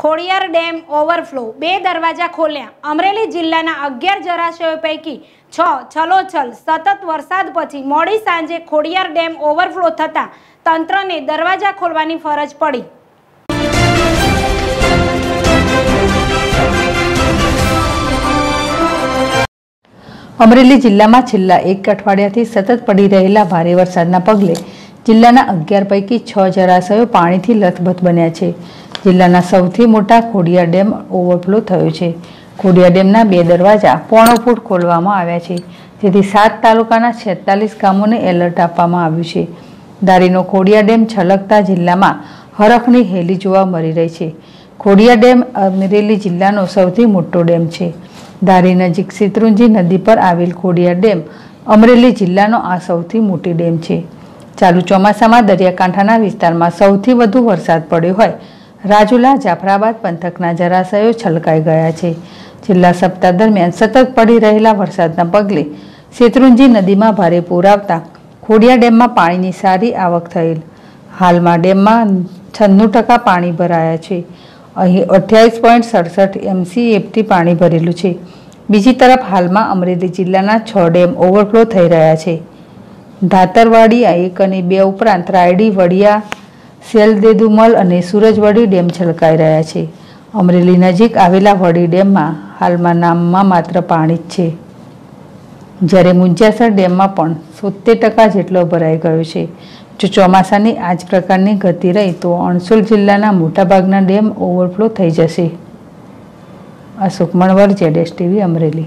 Khodiyar dam overflow. બે દરવાજા ખોલ્યા. અમરેલી જિલ્લાના અગિયાર જળાશયો પૈકી છ છલોછલ. સતત વરસાદ પછી મોડી સાંજે ખોડિયાર ડેમ ઓવરફ્લો થતાં તંત્રને દરવાજા ખોલવાની ફરજ પડી. અમરેલી જિલ્લામાં છેલ્લા એક અઠવાડિયાથી સતત પડી રહેલા ભારે વરસાદના પગલે જિલ્લાના અગિયાર પૈકી છ જળાશયો પાણીથી લથબથ બન્યા છે. જિલ્લાના સૌથી મોટા ખોડિયા ડેમ ઓવરફ્લો થયો છે. ખોડિયા ડેમના બે દરવાજા પોણો ફૂટ ખોલવામાં આવ્યા છે. જેથી સાત તાલુકાના છેતાલીસ ગામોને એલર્ટ આપવામાં આવ્યું છે. દારીનો ખોડિયા ડેમ છલકતા જિલ્લામાં હરખની હેલી જોવા મળી રહી છે. ખોડિયા ડેમ અમરેલી જિલ્લાનો સૌથી મોટો ડેમ છે. ધારી નજીક શેત્રુંજી નદી પર આવેલ ખોડિયા ડેમ અમરેલી જિલ્લાનો આ સૌથી મોટી ડેમ છે. ચાલુ ચોમાસામાં દરિયાકાંઠાના વિસ્તારમાં સૌથી વધુ વરસાદ પડ્યો હોય. રાજુલા, જાફરાબાદ પંથકના જળાશયો છલકાઈ ગયા છે. છેલ્લા સપ્તાહ દરમિયાન સતત પડી રહેલા વરસાદના પગલે શેત્રુંજી નદીમાં ભારે પૂર આવતા ખોડિયા ડેમમાં પાણીની સારી આવક થયેલ. હાલમાં ડેમમાં છન્નું ટકા પાણી ભરાયા છે. અહીં અઠ્યાવીસ પોઈન્ટ સડસઠ એમસીએફટી પાણી ભરેલું છે. બીજી તરફ હાલમાં અમરેલી જિલ્લાના છ ડેમ ઓવરફ્લો થઈ રહ્યા છે. ધાતરવાડી એક અને બે ઉપરાંત રાયડી, વડિયા સેલદેદુમલ અને સુરજવડી ડેમ છલકાઈ રહ્યા છે. અમરેલી નજીક આવેલા વડી ડેમમાં હાલમાં નામમાં માત્ર પાણી જ છે. જ્યારે મુંજાસર ડેમમાં પણ સોતેર ટકા જેટલો ભરાઈ ગયો છે. જો ચોમાસાની આ જ પ્રકારની ગતિ રહી, તો અણસોલ જિલ્લાના મોટાભાગના ડેમ ઓવરફ્લો થઈ જશે. અશોક મણવર, જેડેશ ટીવી, અમરેલી.